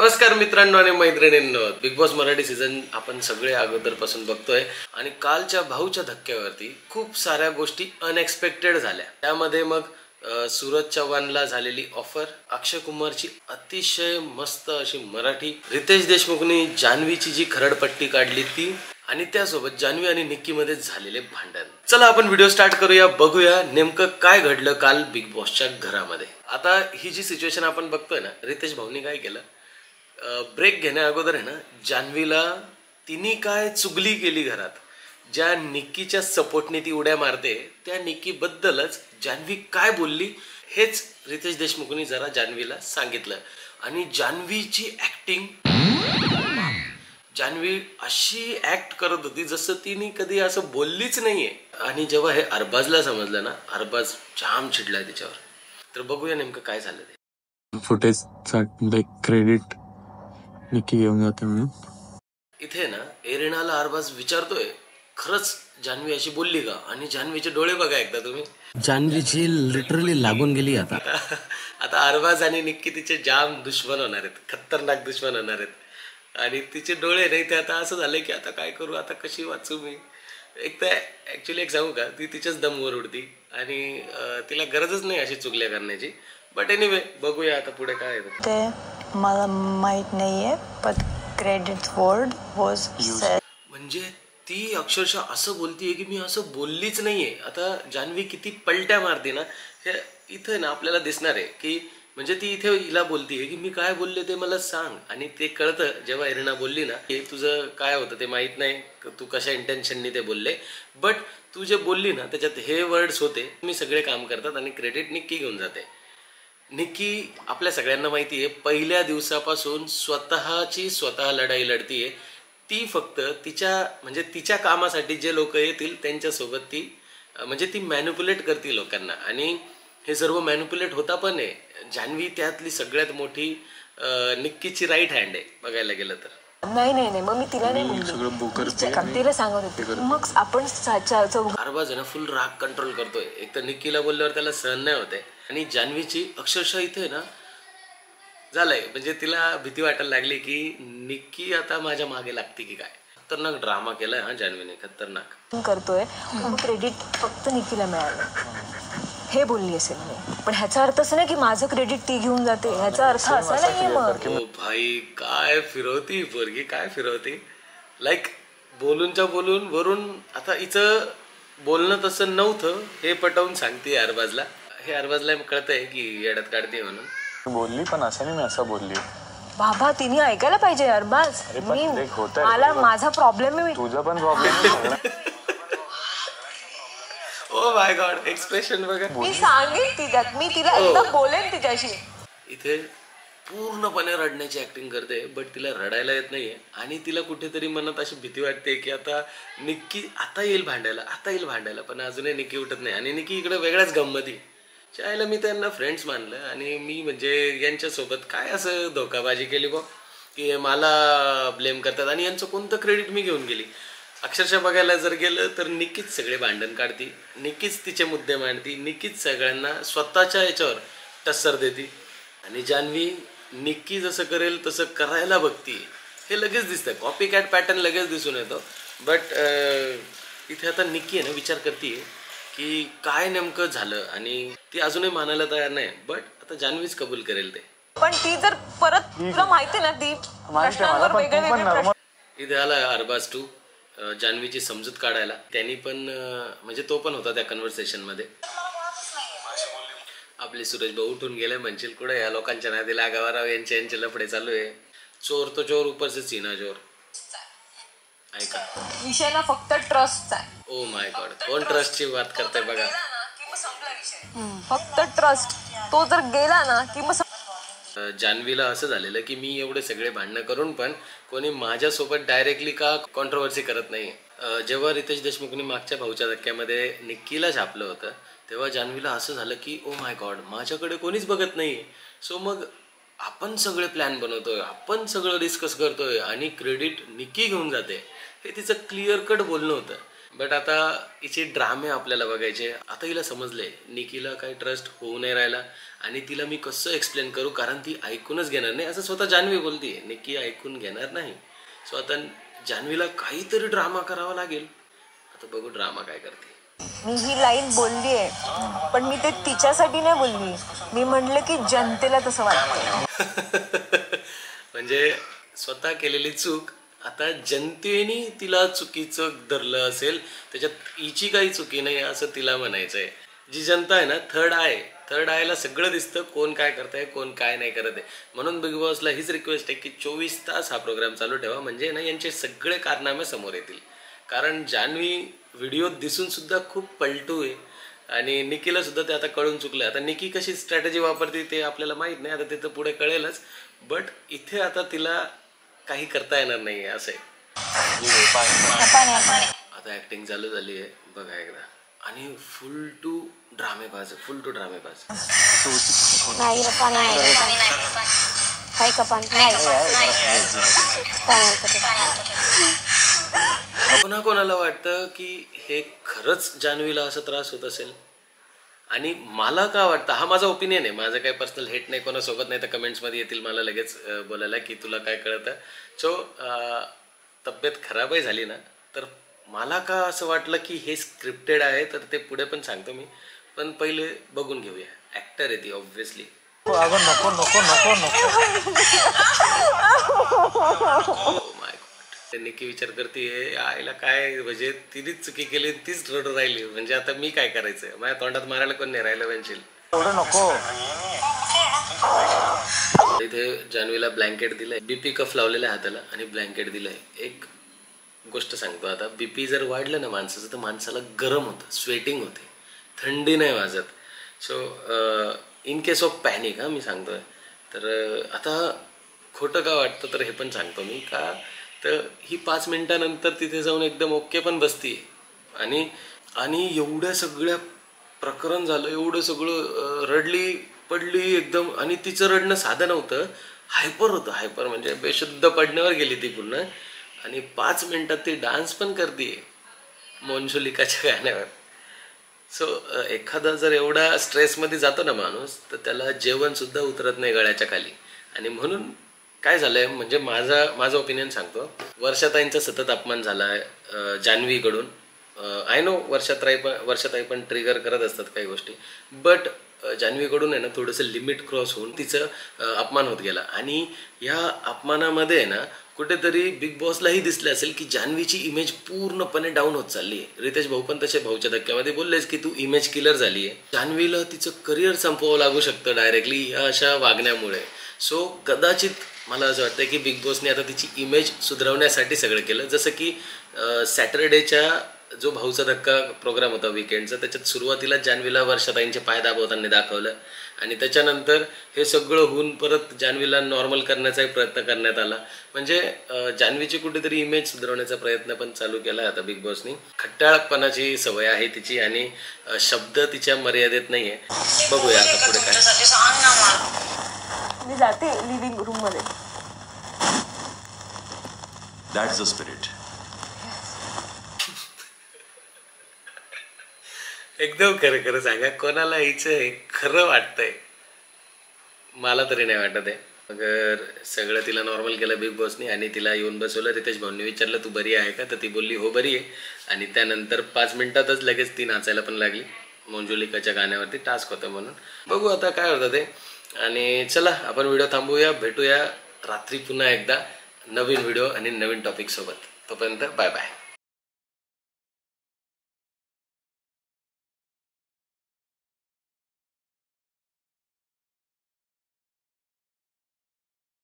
नमस्कार मित्रांनो आणि मैत्रिणींनो. बिग बॉस मराठी सीझन आपण सगळे अगोदरपासून बघतोय. आणि कालच्या भाऊच्या धक्क्यावरती खूप साऱ्या गोष्टी अनएक्सपेक्टेड झाल्या. त्यामध्ये मग सूरज चव्हाणला झालेली ऑफर अक्षय कुमारची अतिशय मस्त अशी मराठी रितेश देशमुखनी जान्हवीची जी खरडपट्टी काढली ती आणि त्यासोबत जान्हवी आणि निक्की मध्ये झालेले भांडण. चला आपण व्हिडिओ स्टार्ट करूया बघूया नेमकं काय घडलं काल बिग बॉसच्या घरामध्ये. आता ही जी सिच्युएशन आपण बघतोय ना रितेश भाऊनी काय केलं? ब्रेक घेण्या अगोदर आहे ना जान्हवीला तिने काय चुगली केली घरात? ज्या निक्कीच्या सपोर्टने ती उड्या मारते त्या निक्कीबद्दलच जान्हवी काय बोलली? हेच रितेश देशमुखनी जरा जान्हवीला सांगितलं. आणि जान्हवीची ऍक्टिंग जान्हवी अशी ऍक्ट करत होती जसं तिने कधी असं बोललीच नाहीये. आणि जेव्हा हे अरबाजला समजलं ना अरबाज जाम चिडलाय तिच्यावर. तर बघूया नेमकं काय झालं ते. फुटेज क्रेडिट निकी घेऊन जाते म्हणून इथे ना एरिनाला अरबाज विचारतोय खरंच जान्हवी अशी बोलली का? आणि जान्हवीचे डोळे बघा एकदा तुम्ही. जान्हवीची लिटरली लागून गेली आता. आता अरबाज आणि निक्की तिचे जाम दुश्मन होणार आहेत खतरनाक दुश्मन होणार आहेत. आणि तिचे डोळे नाही ते आता असं झालंय की आता काय करू आता कशी वाचू मी? एक तर ऍक्च्युली एक सांगू का ती तिच्याच दमवर उडती आणि तिला गरजच नाही अशी चुगल्या करण्याची. बट एनिवे बघूया आता पुढे काय ते. मला माहीत नाहीये पण क्रेडिट वर्ड वॉज म्हणजे ती अक्षरशः असं बोलतीये की मी असं बोललीच नाहीये. आता जान्हवी किती पलट्या मारते ना हे इथं ना आपल्याला दिसणार आहे की म्हणजे ती इथे हिला बोलतीये की मी काय बोलले ते मला सांग. आणि ते कळतं जेव्हा एरिना बोलली ना की तुझं काय होतं ते माहीत नाही तू कशा इंटेन्शननी ते बोलले. बट तू जे बोलली ना त्याच्यात हे वर्ड्स होते. मी सगळे काम करतात आणि क्रेडिट निक्की घेऊन जाते. निक्की आपल्या सगळ्यांना माहिती आहे पहिल्या दिवसापासून स्वतःची स्वतः लढाई लढतीये. ती फक्त तिच्या म्हणजे तिच्या कामासाठी जे लोक येतील त्यांच्यासोबत ती म्हणजे ती मॅन्युप्युलेट करते लोकांना. आणि हे सर्व मॅन्युप्युलेट होता पण आहे. जान्हवी त्यातली सगळ्यात मोठी निक्कीची राईट हँड आहे बघायला गेलं तर. नाही नाही नाही मग मी तिला नाही बोलली तिला सांगत होते. मग आपण अरबाज आहे ना फुल राग कंट्रोल करतोय. एक तर निक्कीला बोलल्यावर त्याला सहन नाही होते आणि जान्हवीची अक्षरशः इथे ना झालंय. म्हणजे तिला भीती वाटायला लागली की निक्की आता माझ्या मागे लागते की काय? खतरनाक ड्रामा केलाय हा जान्हवीने खतरनाक. करतोय क्रेडिट फक्त निकीला मिळालं. हे बोलली असेल मी. पण ह्याचा अर्थ असं नाही की माझं क्रेडिट ती घेऊन जाते. ह्याचा अर्थ असा नाहीये मग. ओ भाई काय फिरवती पोरगी काय फिरवती? लाईक बोलूनच्या बोलून वरून आता हिचं बोलणं तसं नव्हतं हे पटवून सांगते अरबाजला हे अरबाजला कळतंय की येड्यात काढते म्हणून. बोलली पण असं नाही मी असं बोलली. बाबा तिने ऐकायला पाहिजे अरबाज. मी. मला माझा प्रॉब्लेम आहे मी तुझा पण problem oh my god expression बघा. मी सांगेन तिच्यात. मी तिला एकदा बोलेन तिच्याशी. इथे पूर्णपणे रडण्याची ऍक्टिंग करते बट तिला रडायला येत नाहीये. आणि तिला कुठेतरी मनात अशी भीती वाटते की आता निक्की आता येईल भांडायला आता येईल भांडायला पण अजूनही निक्की उठत नाही. आणि निक्की इकडे वेगळ्याच गंमती शाळेला मी त्यांना फ्रेंड्स मानलं आणि मी म्हणजे यांच्यासोबत काय असं धोकाबाजी केली बा की मला ब्लेम करतात. आणि यांचं कोणतं क्रेडिट मी घेऊन गेली? अक्षरशः बघायला जर गेलं तर निक्कीच सगळे भांडण काढती निक्कीच तिचे मुद्दे मांडती निक्कीच सगळ्यांना स्वतःच्या याच्यावर टस्सर देते. आणि जान्हवी निक्की जसं करेल तसं करायला बघती. हे लगेच दिसतं. कॉपी कॅट पॅटर्न लगेच दिसून येतो. बट इथे आता निक्की आहे ना विचार करते की काय नेमकं झालं आणि ती अजूनही मानायला तयार नाही बट आता जान्हवीच कबूल करेल ते. पण ती जर परत तुला माहिती ना ती प्रश्नांवर वेगळे वेगळे प्रश्न इथे आला अरबाज टू जान्हवीची समजूत काढायला. त्यांनी पण अं, म्हणजे तो पण होता त्या कन्व्हर्सेशनमध्ये. आपले सुरेश भाऊ उठून गेले म्हणशील कुठे या लोकांच्या नादी लागावा यांचे यांचे लफडे चालू आहे. चोर तो चोर ऊपर से सीना चोर ऐका. विषय ना फक्त ट्रस्टचा आहे. ओ माय गॉड कोण ट्रस्टची बात करते बघा. फक्त ट्रस्ट तो जर गेला ना की मग जान्हवीला असं झालेलं की मी एवढे सगळे भांडणं करून पण कोणी माझ्यासोबत डायरेक्टली का कॉन्ट्रोवर्सी करत नाही. जेव्हा रितेश देशमुखनी मागच्या भाऊच्या धक्क्यामध्ये निक्कीला छापलं होतं तेव्हा जान्हवीला असं झालं की ओ माय गॉड माझ्याकडे कोणीच बघत नाही. सो मग आपण सगळे प्लॅन बनवतोय आपण सगळं डिस्कस करतोय आणि क्रेडिट निक्की घेऊन जाते. हे तिचं क्लिअर कट बोलणं होतं. बट आता हिचे ड्रामे आपल्याला बघायचे. आता हिला समजले निकीला काही ट्रस्ट होऊ नाही राहिला. आणि तिला मी कसं एक्सप्लेन करू? कारण ती ऐकूनच घेणार नाही. असं स्वतः जान्हवी बोलतीये निकी ऐकून घेणार नाही. सो आता जान्हवीला काहीतरी ड्रामा करावा लागेल. आता बघू ड्रामा काय करते. मी ही लाईन बोलली आहे पण मी ते तिच्यासाठी नाही बोलली. मी म्हणलं की जनतेला तसं वाटतं. म्हणजे स्वतः केलेली चूक आता जनतेने तिला चुकीचं धरलं असेल त्याच्यात हिची काही चुकी नाही असं तिला म्हणायचं आहे जी जनता आहे ना थर्ड आय थर्ड आयला सगळं दिसतं कोण काय करत आहे कोण काय नाही करत आहे. म्हणून बिग बॉसला हीच रिक्वेस्ट आहे की चोवीस तास हा प्रोग्राम चालू ठेवा म्हणजे ना यांचे सगळे कारनामे समोर येतील. कारण जान्हवी व्हिडिओ दिसून सुद्धा खूप पलटू आहे. आणि निकीला सुद्धा ते आता कळून चुकलं आता निकी कशी स्ट्रॅटेजी वापरते ते आपल्याला माहीत नाही आता ते तर पुढे कळेलच. बट इथे आता तिला काही करता येणार नाही आहे. असं आहे आता ऍक्टिंग चालू झाली आहे बघा एकदा. आणि फुल टू ड्रामेबाज फुल टू ड्रामेबाज नाही नाही काही नाही. काय कोणा कोणाला वाटतं की हे खरंच जान्हवीला असा त्रास होत असेल? आणि मला का वाटतं हा माझा ओपिनियन आहे. माझं काही पर्सनल हेट नाही कोणासोबत नाही तर कमेंट्समध्ये येतील मला लगेच बोलायला की तुला काय कळतं. सो तब्येत खराबही झाली ना तर मला का असं वाटलं की हे स्क्रिप्टेड आहे तर ते पुढे पण सांगतो मी. पण पहिले बघून घेऊया. ॲक्टर आहे ती ऑब्व्हियसली माय ते निकी. विचार करते आईला काय म्हणजे तिनेच चुकी केली तीच रडू राहिली. म्हणजे आता मी काय करायचं माझ्या तोंडात मारायला कोण नाही राहिलं म्हणशील इथे जान्हवीला ब्लँकेट दिलंय. बीपी कफ लावलेला आहे हाताला आणि ब्लँकेट दिलंय. एक गोष्ट सांगतो आता. बीपी जर वाढलं ना माणसाचं तर माणसाला गरम होतं स्वेटिंग होते. थंडी नाही वाजत. So in case of panic हा मी सांगतोय. तर आता खोटं का वाटतं? तर हे पण सांगतो मी का तर ही पाच मिनटानंतर तिथे जाऊन एकदम ओके पण बसती आणि आणि एवढ्या सगळ्या प्रकरण झालं एवढं सगळं रडली पडली एकदम आणि तिचं रडणं साधं नव्हतं. हायपर होतं हायपर म्हणजे बेशुद्ध पडण्यावर गेली ती पूर्ण. आणि पाच मिनटात ती डान्स पण करते मोंशुलिकाच्या गाण्यावर. सो एखादा जर एवढा स्ट्रेसमध्ये जातो ना माणूस तर त्याला जेवणसुद्धा उतरत नाही गळ्याच्या खाली. आणि म्हणून काय झालंय? म्हणजे माझा माझं ओपिनियन सांगतो. वर्षाताईंचा सतत अपमान झाला आहे जान्हवीकडून. आय नो वर्षाताई पण वर्षाताई पण ट्रिगर करत असतात काही गोष्टी. बट जान्हवीकडून आहे ना थोडंसं लिमिट क्रॉस होऊन तिचं अपमान होत गेला. आणि ह्या अपमानामध्ये आहे ना कुठेतरी बिग बॉसलाही दिसलं असेल की जान्हवीची इमेज पूर्णपणे डाऊन होत चालली आहे. रितेश भाऊ पण तसे भाऊच्या धक्क्यामध्ये बोललेच की तू इमेज किलर झाली आहे. जान्हवीला तिचं करिअर संपवावं लागू शकतं डायरेक्टली या अशा वागण्यामुळे. सो कदाचित मला असं वाटतं की बिग बॉसने आता तिची इमेज सुधारवण्यासाठी सगळं केलं. जसं की सॅटरडेच्या जो भाऊचा धक्का प्रोग्राम होता विकेंडचा त्याच्यात सुरुवातीला जान्हवीला वर्षाताईंचे पाय दाबवताना दाखवलं. आणि त्याच्यानंतर हे सगळं होऊन परत जान्हवीला नॉर्मल करण्याचाही प्रयत्न करण्यात आला. म्हणजे जान्हवीची कुठेतरी इमेज सुधारवण्याचा प्रयत्न पण चालू केला आता बिग बॉसनी खट्टाळपणाची सवय आहे तिची आणि शब्द तिच्या मर्यादेत नाही आहे बघूया आता पुढे काय. मी जाते लिव्हिंग रूममध्ये. That's the spirit. एकदम खरं खरं सांगा कोणाला हिचं हे खरं वाटतंय? मला तरी नाही वाटत आहे अगर सगळं तिला नॉर्मल केलं बिग बॉसनी आणि तिला येऊन बसवलं रितेश भाऊंनी विचारलं तू बरी आहे का? तर ती बोलली हो बरी आहे. आणि त्यानंतर पाच मिनिटातच लगेच ती नाचायला पण लागली. मंजुलिकाच्या गाण्यावरती टास्क होतं म्हणून. बघू आता काय होतं ते. आणि चला आपण व्हिडिओ थांबूया भेटूया रात्री पुन्हा एकदा नवीन व्हिडिओ आणि नवीन टॉपिक सोबत. तोपर्यंत बाय बाय